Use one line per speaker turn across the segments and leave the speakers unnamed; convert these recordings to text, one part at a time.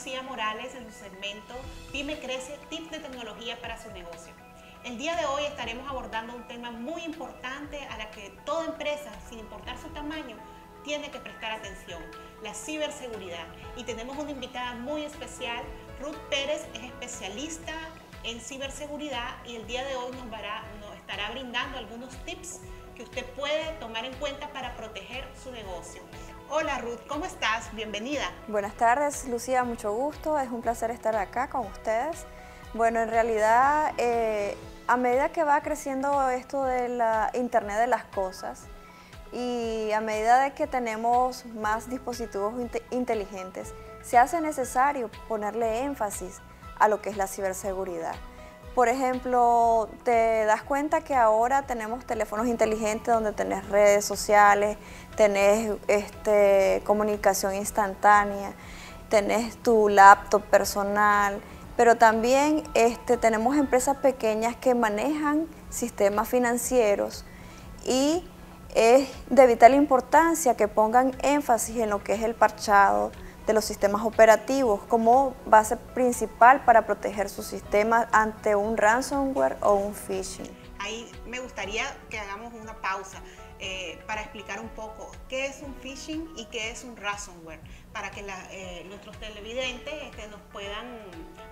Lucía Morales en su segmento Pyme Crece, tips de tecnología para su negocio. El día de hoy estaremos abordando un tema muy importante a la que toda empresa, sin importar su tamaño, tiene que prestar atención, la ciberseguridad. Y tenemos una invitada muy especial, Ruth Pérez es especialista en ciberseguridad y el día de hoy nos, nos estará brindando algunos tips que usted puede tomar en cuenta para proteger su negocio. Hola Ruth, ¿cómo estás? Bienvenida.
Buenas tardes, Lucía, mucho gusto. Es un placer estar acá con ustedes. Bueno, en realidad, eh, a medida que va creciendo esto de la Internet de las Cosas y a medida de que tenemos más dispositivos inteligentes, se hace necesario ponerle énfasis a lo que es la ciberseguridad. Por ejemplo, te das cuenta que ahora tenemos teléfonos inteligentes donde tenés redes sociales, tenés este, comunicación instantánea, tenés tu laptop personal, pero también este, tenemos empresas pequeñas que manejan sistemas financieros y es de vital importancia que pongan énfasis en lo que es el parchado, de los sistemas operativos como base principal para proteger su sistema ante un ransomware o un phishing.
Ahí me gustaría que hagamos una pausa eh, para explicar un poco qué es un phishing y qué es un ransomware, para que eh, nuestros televidentes este, nos puedan,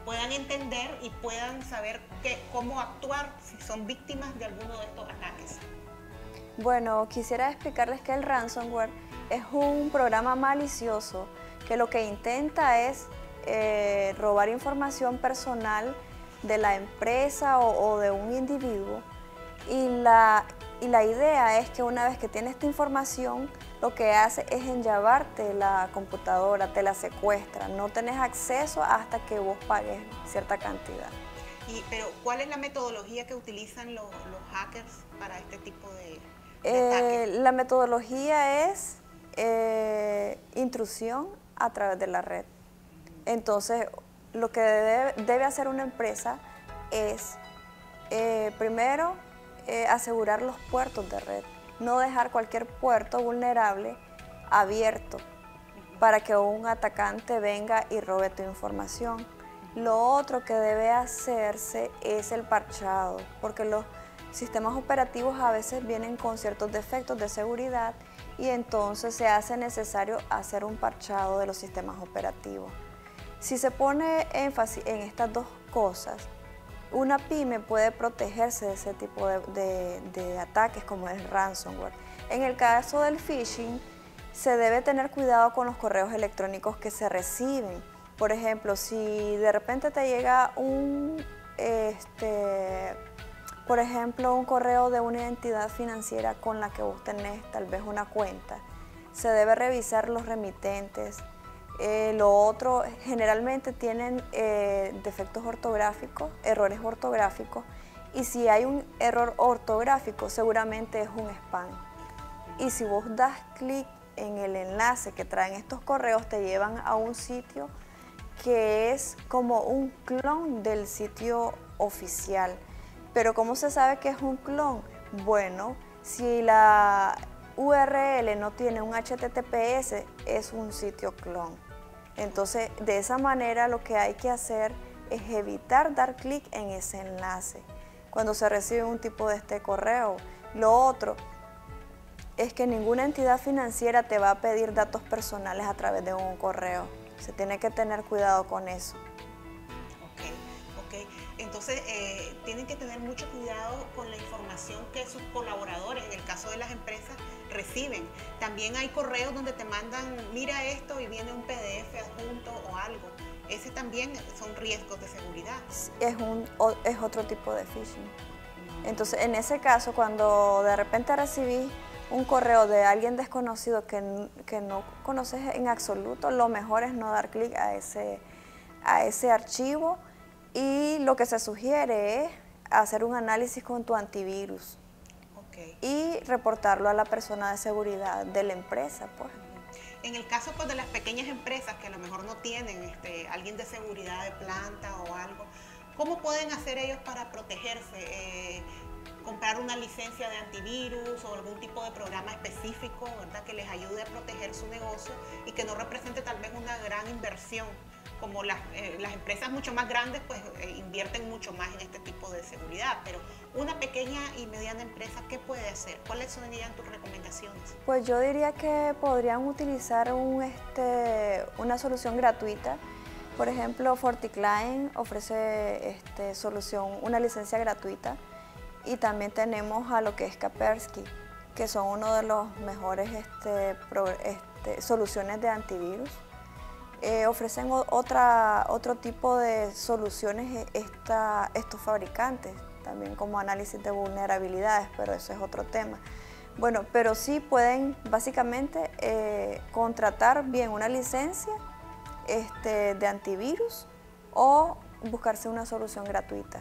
puedan entender y puedan saber cómo actuar si son víctimas de alguno de estos ataques.
Bueno, quisiera explicarles que el ransomware es un programa malicioso que lo que intenta es eh, robar información personal de la empresa o, de un individuo. Y la, y la idea es que una vez que tiene esta información, lo que hace es enllavarte la computadora, te la secuestra, no tenés acceso hasta que vos pagues cierta cantidad.
Y, pero, ¿cuál es la metodología que utilizan los, hackers para este tipo de,
eh, La metodología es eh, intrusión a través de la red. Entonces, lo que debe, hacer una empresa es, eh, primero, eh, asegurar los puertos de red, no dejar cualquier puerto vulnerable abierto para que un atacante venga y robe tu información. Lo otro que debe hacerse es el parchado, porque los sistemas operativos a veces vienen con ciertos defectos de seguridad y entonces se hace necesario hacer un parchado de los sistemas operativos. Si se pone énfasis en estas dos cosas, una pyme puede protegerse de ese tipo de, ataques como el ransomware. En el caso del phishing, se debe tener cuidado con los correos electrónicos que se reciben. Por ejemplo, si de repente te llega un, este, por ejemplo, un correo de una entidad financiera con la que vos tenés tal vez una cuenta, se debe revisar los remitentes. Eh, lo otro, generalmente tienen eh, defectos ortográficos, errores ortográficos, y si hay un error ortográfico, seguramente es un spam. Y si vos das clic en el enlace que traen estos correos, te llevan a un sitio que es como un clon del sitio oficial. Pero ¿cómo se sabe que es un clon? Bueno, si la URL no tiene un HTTPS, es un sitio clon. Entonces, de esa manera lo que hay que hacer es evitar dar clic en ese enlace cuando se recibe un tipo de este correo. Lo otro es que ninguna entidad financiera te va a pedir datos personales a través de un correo. Se tiene que tener cuidado con eso.
Entonces, eh, tienen que tener mucho cuidado con la información que sus colaboradores, en el caso de las empresas, reciben. También hay correos donde te mandan, mira esto y viene un PDF adjunto o algo. Ese también son riesgos de seguridad.
Es, un, es otro tipo de phishing. Entonces, en ese caso, cuando de repente recibís un correo de alguien desconocido que, que no conoces en absoluto, lo mejor es no dar clic a ese, a ese archivo y lo que se sugiere es hacer un análisis con tu antivirus y reportarlo a la persona de seguridad de la empresa. Pues.
En el caso pues, de las pequeñas empresas que a lo mejor no tienen este, alguien de seguridad de planta o algo, ¿cómo pueden hacer ellos para protegerse? Eh, comprar una licencia de antivirus o algún tipo de programa específico ¿verdad? que les ayude a proteger su negocio y que no represente tal vez una gran inversión como las, eh, las empresas mucho más grandes pues eh, invierten mucho más en este tipo de seguridad, pero una pequeña y mediana empresa, ¿qué puede hacer? ¿Cuáles serían tus recomendaciones?
Pues yo diría que podrían utilizar un, este, una solución gratuita. Por ejemplo, FortiClient ofrece este, solución, una licencia gratuita y también tenemos a lo que es Kaspersky, que son uno de los mejores este, este, soluciones de antivirus eh, ofrecen otra, otro tipo de soluciones eh, estos fabricantes, también como análisis de vulnerabilidades, pero eso es otro tema. Bueno, pero sí pueden básicamente eh, contratar bien una licencia este, de antivirus o buscarse una solución gratuita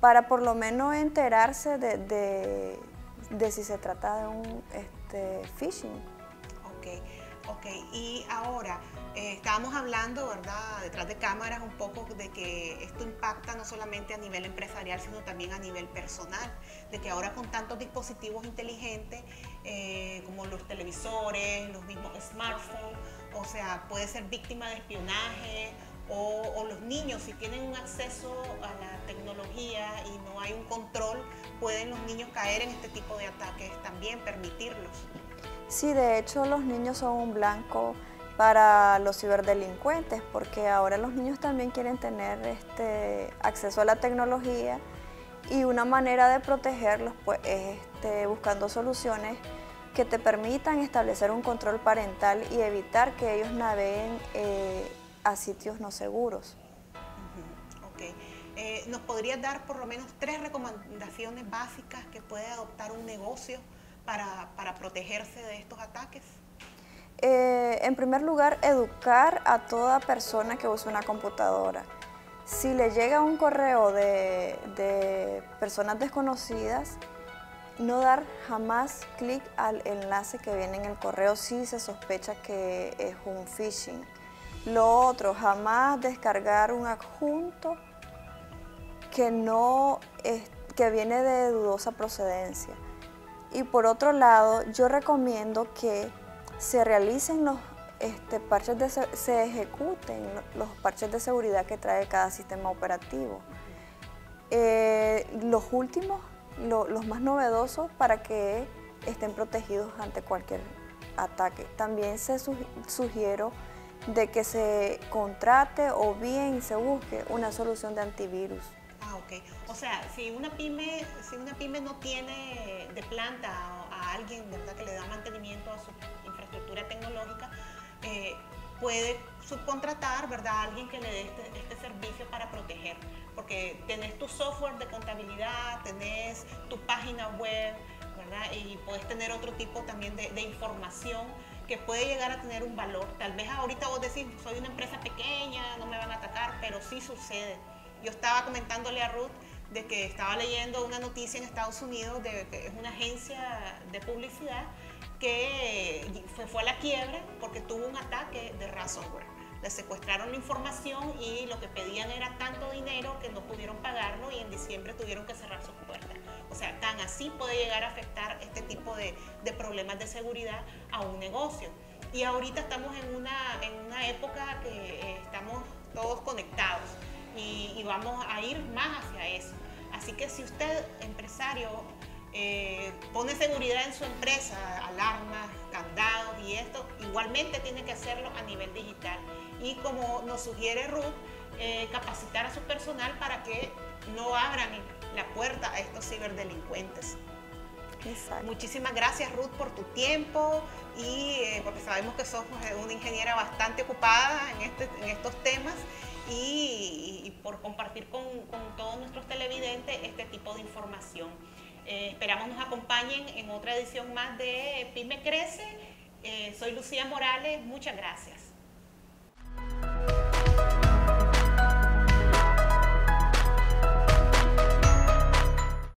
para por lo menos enterarse de, si se trata de un este, phishing.
Y ahora, eh, estábamos hablando, ¿verdad?, detrás de cámaras un poco de que esto impacta no solamente a nivel empresarial, sino también a nivel personal, de que ahora con tantos dispositivos inteligentes eh, como los televisores, los mismos smartphones, o sea, puede ser víctima de espionaje o, los niños, si tienen un acceso a la tecnología y no hay un control, pueden los niños caer en este tipo de ataques también, permitirlos.
Sí, de hecho los niños son un blanco para los ciberdelincuentes, porque ahora los niños también quieren tener este, acceso a la tecnología y una manera de protegerlos pues, es este, buscando soluciones que te permitan establecer un control parental y evitar que ellos naveguen eh, a sitios no seguros.
Eh, ¿Nos podrías dar por lo menos tres recomendaciones básicas que puede adoptar un negocio para, protegerse de estos ataques?
Eh, en primer lugar, educar a toda persona que use una computadora. Si le llega un correo de, personas desconocidas, no dar jamás clic al enlace que viene en el correo si se sospecha que es un phishing. Lo otro, jamás descargar un adjunto que, no que viene de dudosa procedencia. Y por otro lado, yo recomiendo que se realicen los este, parches de, se ejecuten los parches de seguridad que trae cada sistema operativo. Eh, los últimos, los más novedosos para que estén protegidos ante cualquier ataque. También se sugiero de que se contrate o bien se busque una solución de antivirus.
O sea, si una pyme, si una pyme no tiene de planta a, alguien ¿verdad? que le da mantenimiento a su infraestructura tecnológica, eh, puede subcontratar ¿verdad? a alguien que le dé este, este, servicio para proteger. Porque tenés tu software de contabilidad, tenés tu página web, ¿verdad? Y puedes tener otro tipo también de, de información que puede llegar a tener un valor. Tal vez ahorita vos decís, soy una empresa pequeña, no me van a atacar, pero sí sucede. Yo estaba comentándole a Ruth de que estaba leyendo una noticia en Estados Unidos de que es una agencia de publicidad que fue, fue a la quiebra porque tuvo un ataque de ransomware. Le secuestraron la información y lo que pedían era tanto dinero que no pudieron pagarlo y en diciembre tuvieron que cerrar sus puertas. O sea, tan así puede llegar a afectar este tipo de, problemas de seguridad a un negocio. Y ahorita estamos en una, en una época que estamos todos conectados y, y vamos a ir más hacia eso. Así que si usted, empresario, eh, pone seguridad en su empresa, alarmas, candados y esto, igualmente tiene que hacerlo a nivel digital. Y como nos sugiere Ruth, eh, capacitar a su personal para que no abran la puerta a estos ciberdelincuentes. Muchísimas gracias Ruth por tu tiempo y eh, porque sabemos que sos una ingeniera bastante ocupada en, este, estos temas y, por compartir con, todos nuestros televidentes este tipo de información. Eh, esperamos nos acompañen en otra edición más de Pyme Crece. Eh, soy Lucía Morales, muchas gracias.